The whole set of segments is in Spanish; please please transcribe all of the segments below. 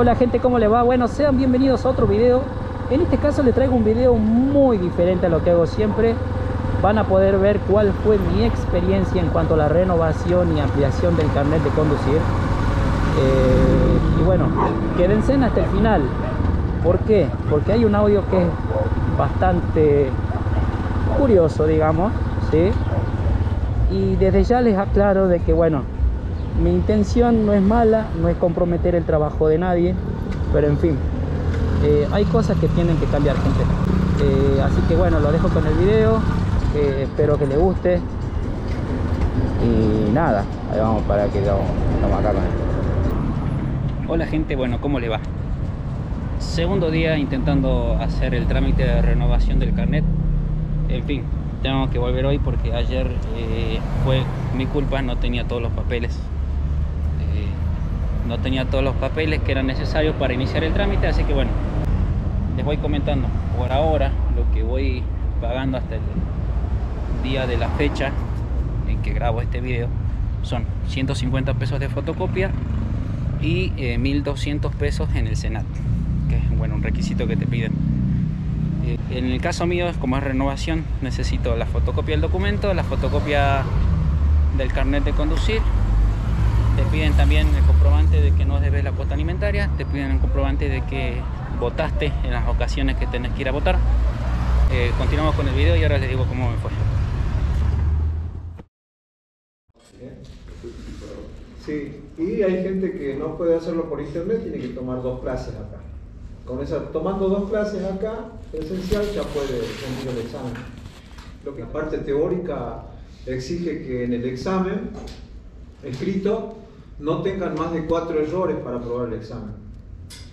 Hola gente, ¿cómo les va? Bueno, sean bienvenidos a otro video. En este caso les traigo un video muy diferente a lo que hago siempre. Van a poder ver cuál fue mi experiencia en cuanto a la renovación y ampliación del carnet de conducir. Eh, y bueno, quédense hasta el final. ¿Por qué? Porque hay un audio que es bastante curioso, digamos, ¿sí? Y desde ya les aclaro de que, bueno, mi intención no es mala, no es comprometer el trabajo de nadie, pero en fin, eh, hay cosas que tienen que cambiar, gente. Eh, así que bueno, lo dejo con el video, espero que les guste. Y nada, ahí vamos para que estamos acá con él. Hola gente, bueno, ¿cómo le va? Segundo día intentando hacer el trámite de renovación del carnet. En fin, tengo que volver hoy porque ayer eh, fue mi culpa, no tenía todos los papeles no tenía todos los papeles que eran necesarios para iniciar el trámite, así que bueno, les voy comentando por ahora lo que voy pagando hasta el día de la fecha en que grabo este video son 150 pesos de fotocopia y 1200 eh, pesos en el Senat, que es bueno, un requisito que te piden. Eh, en el caso mío, como es renovación, necesito la fotocopia del documento, la fotocopia del carnet de conducir te piden también el comprobante de que no debes la cuota alimentaria, te piden el comprobante de que votaste en las ocasiones que tenés que ir a votar. Eh, continuamos con el video y ahora les digo cómo me fue. Sí, y hay gente que no puede hacerlo por internet, tiene que tomar dos clases acá. Con esa, tomando dos clases acá, esencial, ya puede rendir el examen. Lo que la parte teórica exige que en el examen escrito no tengan más de cuatro errores para aprobar el examen.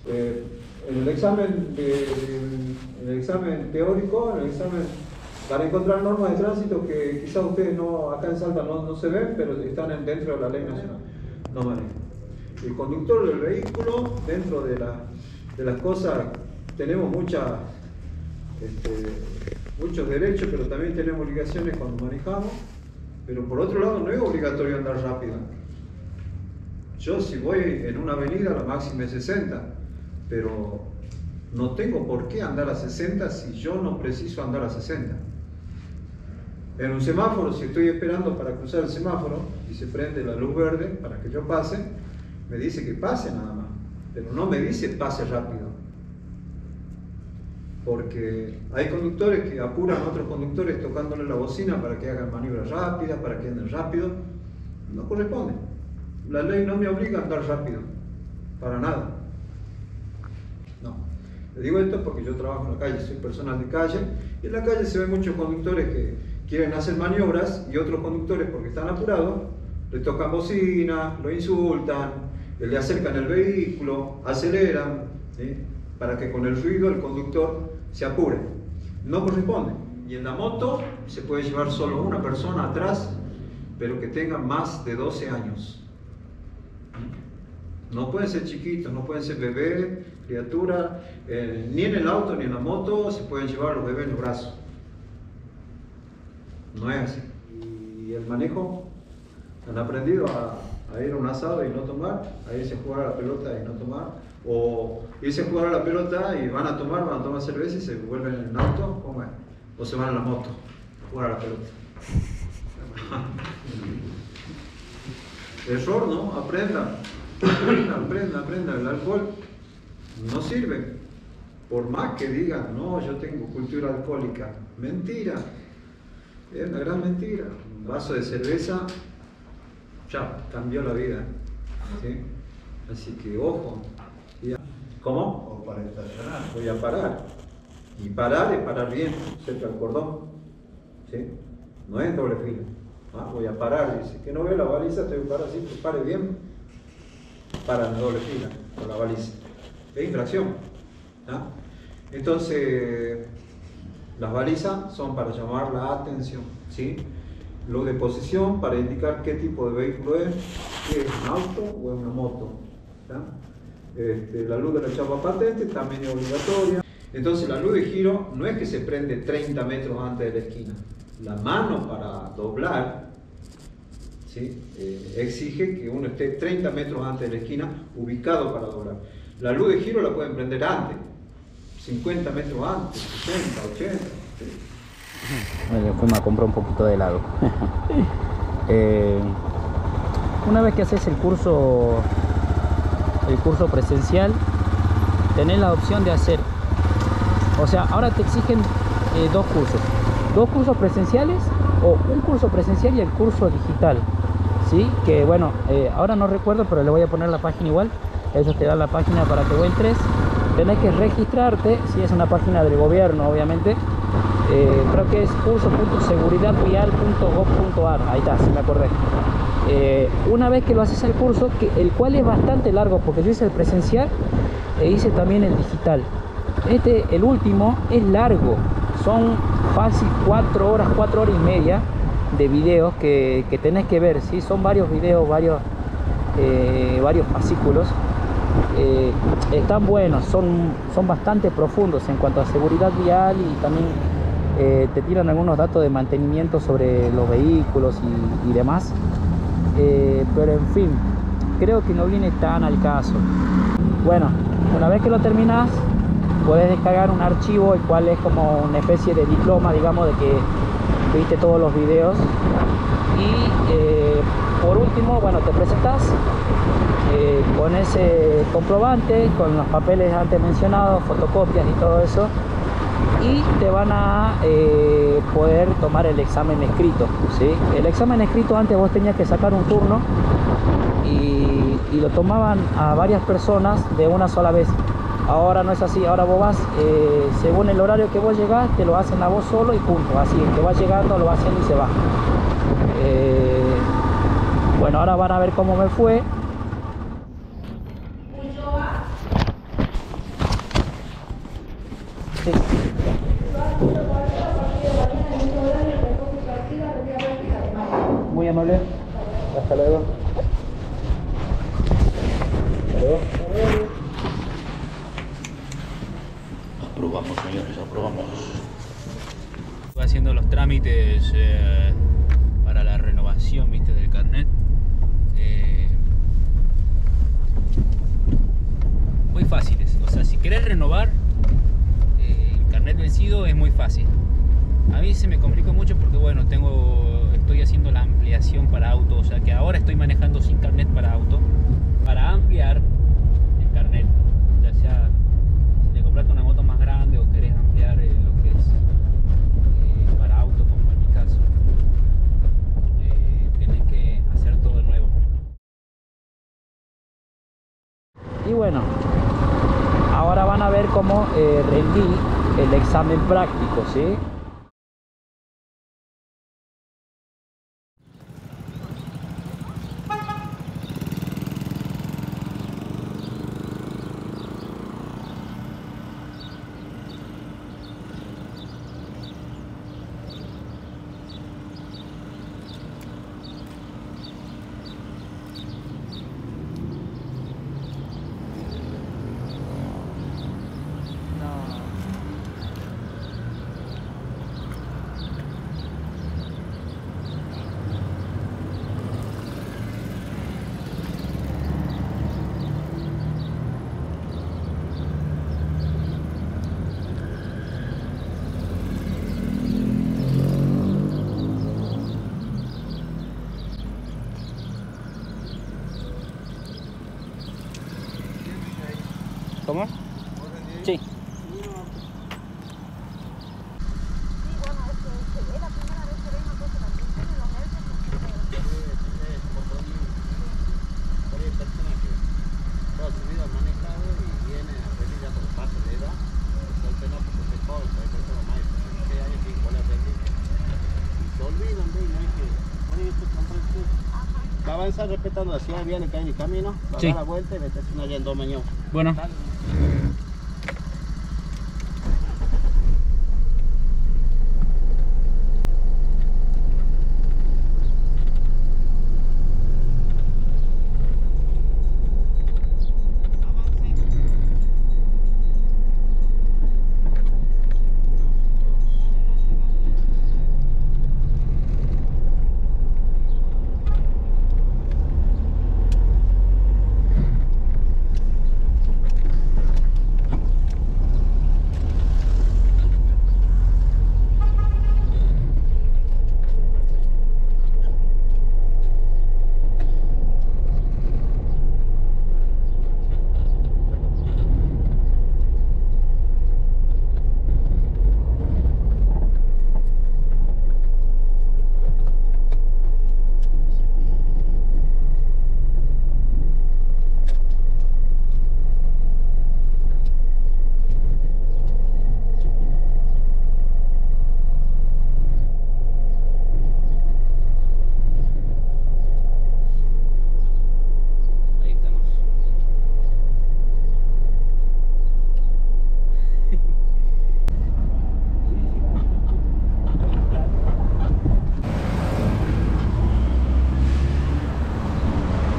Eh, en el examen, en el examen teórico, en el examen van a encontrar normas de tránsito que quizás ustedes no, acá en Salta no, se ven, pero están dentro de la ley nacional. No manejan. El conductor del vehículo, dentro de, las cosas, tenemos muchas, este, muchos derechos, pero también tenemos obligaciones cuando manejamos. Pero por otro lado, no es obligatorio andar rápido. Yo si voy en una avenida la máxima es 60, pero no tengo por qué andar a 60 si yo no preciso andar a 60. En un semáforo, si estoy esperando para cruzar el semáforo y se prende la luz verde para que yo pase, me dice que pase nada más, pero no me dice pase rápido. Porque hay conductores que apuran a otros conductores tocándole la bocina para que hagan maniobras rápidas, para que anden rápido. No corresponde. La ley no me obliga a andar rápido, para nada. No. Le digo esto porque yo trabajo en la calle, soy personal de calle, y en la calle se ven muchos conductores que quieren hacer maniobras y otros conductores porque están apurados, le tocan bocina, lo insultan, le acercan el vehículo, aceleran, para que con el ruido el conductor se apure. No corresponde. Y en la moto se puede llevar solo una persona atrás, pero que tenga más de 12 años. No pueden ser chiquitos, no pueden ser bebés, criaturas, eh, ni en el auto ni en la moto se pueden llevar los bebés en los brazos. No es así. Y el manejo, han aprendido a, ir a un asado y no tomar, a irse a jugar a la pelota y no tomar, o irse a jugar a la pelota y van a tomar, van a tomar cerveza y se vuelven en el auto, ¿cómo es? O se van a la moto a jugar a la pelota. Error, ¿no? Aprendan. Aprendan, aprendan, aprendan. El alcohol no sirve. Por más que digan, no, yo tengo cultura alcohólica. Mentira. Es una gran mentira. Un vaso de cerveza, ya, cambió la vida. ¿sí? Así que ojo. ¿Cómo? O para estacionar. Voy a parar. Y parar es parar bien, cerca del cordón. ¿sí? No es doble fila. Ah, voy a parar, dice, que no veo la baliza, estoy para así, pues pare bien, para en doble fila con la baliza. Es infracción. Entonces, las balizas son para llamar la atención, ¿sí? Lo de posición para indicar qué tipo de vehículo es, si es un auto o una moto. Este, la luz de la chapa patente también es obligatoria. Entonces la luz de giro no es que se prende 30 metros antes de la esquina. La mano para doblar eh, exige que uno esté 30 metros antes de la esquina ubicado para doblar. La luz de giro la pueden prender antes, 50 metros antes, 60, 80. ¿sí? Bueno, a comprar un poquito de helado. Eh, una vez que haces el curso, el curso presencial, tenés la opción de hacer, o sea, ahora te exigen eh, dos cursos, dos cursos presenciales o un curso presencial y el curso digital, Que bueno, eh, ahora no recuerdo, pero le voy a poner la página igual, ellos te dan la página para que entres, tenés que registrarte, si es una página del gobierno, obviamente, eh, creo que es curso.seguridadvial.gov.ar, ahí está, si me acordé. Eh, una vez que lo haces el curso, que, el cual es bastante largo, porque yo hice el presencial e hice también el digital. Este, el último, es largo, son fácil 4 horas, 4 horas y media de videos que, que tenés que ver, ¿sí? son varios videos, varios, eh, varios fascículos. Eh, están buenos, son, son bastante profundos en cuanto a seguridad vial y también eh, te tiran algunos datos de mantenimiento sobre los vehículos y, y demás. Eh, pero en fin, creo que no viene tan al caso. Bueno, una vez que lo terminas, puedes descargar un archivo el cual es como una especie de diploma, digamos, de que viste todos los videos. Y eh, por último, bueno, te presentas eh, con ese comprobante, con los papeles antes mencionados, fotocopias y todo eso y te van a eh, poder tomar el examen escrito. ¿sí? El examen escrito antes vos tenías que sacar un turno y, y lo tomaban a varias personas de una sola vez. Ahora no es así, ahora vos vas, eh, según el horario que vos llegás, te lo hacen a vos solo y punto. Así, el que va llegando lo va haciendo y se va. Eh, bueno, ahora van a ver cómo me fue. Muy amable. Hasta luego. Hasta luego. Aprobamos, señores, aprobamos. Haciendo los trámites eh, para la renovación, viste, del carnet. Eh, muy fáciles. O sea, si querés renovar eh, el carnet vencido es muy fácil. A mí se me complicó mucho porque bueno, tengo, estoy haciendo la ampliación para auto, o sea que ahora estoy manejando sin carnet para auto. Para ampliar el carnet, ya sea si te compraste una moto más grande o querés ampliar eh, lo que es eh, para auto, como en mi caso, eh, tenés que hacer todo de nuevo. Y bueno, ahora van a ver cómo eh, rendí el examen práctico, ¿sí? ¿Cómo? Sí. Por ahí hay personas que toda su vida han manejado y vienen a aprender ya por paso de edad. Entonces no, porque se joven, hay personas más de 16 años que igual aprenden. Y se olvidan de ahí, no es que ponen esto comprende. Va a avanzar respetando ciudad, viene que hay en el camino, a Sí. dar la vuelta y meterse una allá en dos maños. Bueno.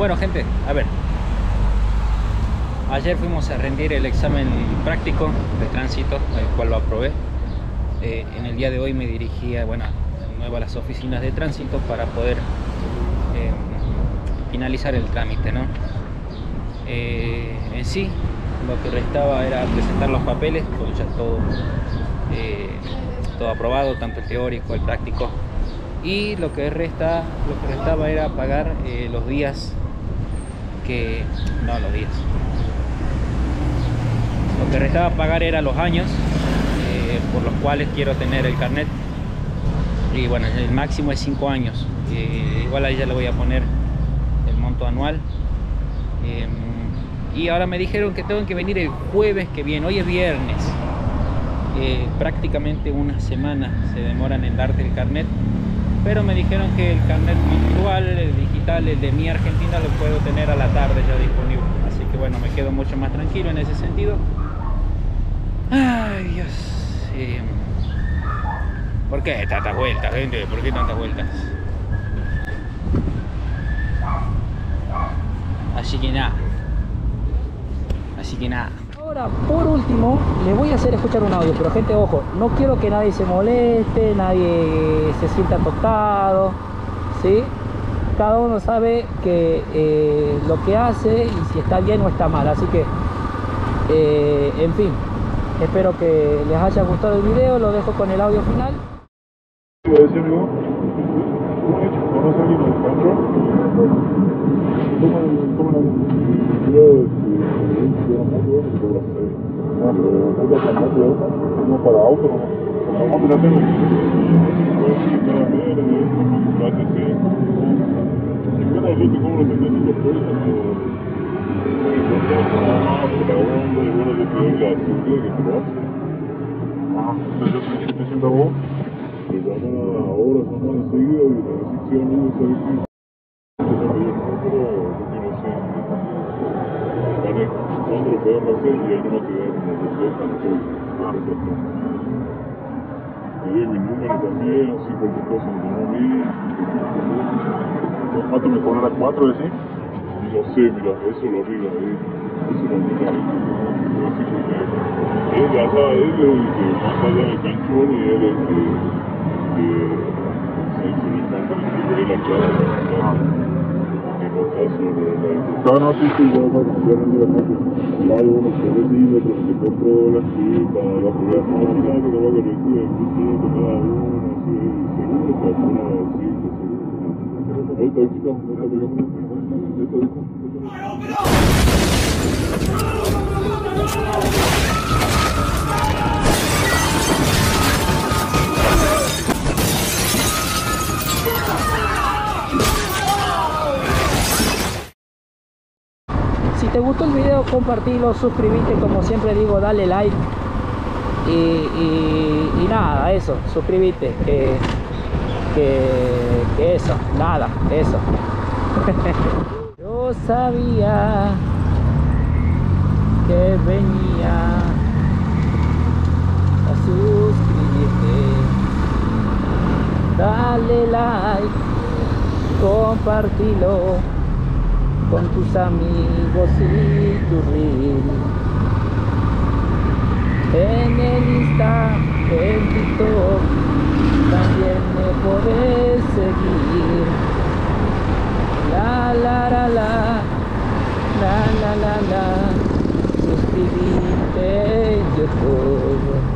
Bueno, gente, a ver. Ayer fuimos a rendir el examen práctico de tránsito, el cual lo aprobé. Eh, en el día de hoy me dirigí a, bueno, de nuevo a las oficinas de tránsito para poder eh, finalizar el trámite, ¿no? Eh, en sí, lo que restaba era presentar los papeles, pues ya todo, eh, todo aprobado, tanto el teórico, el práctico. Y lo que resta, lo que restaba era pagar eh, los días que. No, los días. Lo que restaba pagar era los años eh, por los cuales quiero tener el carnet. Y bueno, el máximo es 5 años. Eh, igual ahí ya le voy a poner el monto anual. Em, y ahora me dijeron que tengo que venir el jueves que viene. Hoy es viernes. Eh, prácticamente una semana se demoran en darte el carnet. Pero me dijeron que el carnet virtual, el digital, el de mi Argentina lo puedo tener a la tarde ya disponible. Así que bueno, me quedo mucho más tranquilo en ese sentido. Ay, Dios. ¿Por qué tantas vueltas, gente? ¿Por qué tantas vueltas? Así que nada. Así que nada. Ahora, por último, les voy a hacer escuchar un audio, pero gente, ojo, no quiero que nadie se moleste, nadie se sienta tocado, ¿sí? Cada uno sabe que eh, lo que hace y si está bien o está mal, así que, eh, en fin, espero que les haya gustado el video, lo dejo con el audio final. Yo, Ah, pero ¿otra farmacia de otra? No para auto, no. Ah, pero la tengo. Pues sí, para ver, gracias, sí. Y bueno, yo te cobro 70 ¿cuándo lo podemos hacer? Y. Ah, perfecto. Te doy mi número también, así. ¿Cuánto me cobrará? ¿Cuatro, no sé, mira, eso lo. Eso lo. Así él es que más allá del y él es el que, que se hizo el que la. Que no No, sí, sí, yo me rendí la clase. Hay unos que reciben, otros que controlan, sí, para la programación, que lo va a el distinto, cada uno, así, seguro, que alguna, sí, que seguro. Ahí está, está, ahí está, ahí está, Si te gustó el video, compartilo, suscríbete, como siempre digo, dale like. Y, y- nada, eso, suscríbete, que, que, que eso, nada, eso. Yo sabía que venía a suscribirte. Dale like, compartilo con tus amigos y tu reel. En el Insta, en también me podés seguir. La la la la, la la la la, suscribirte en YouTube.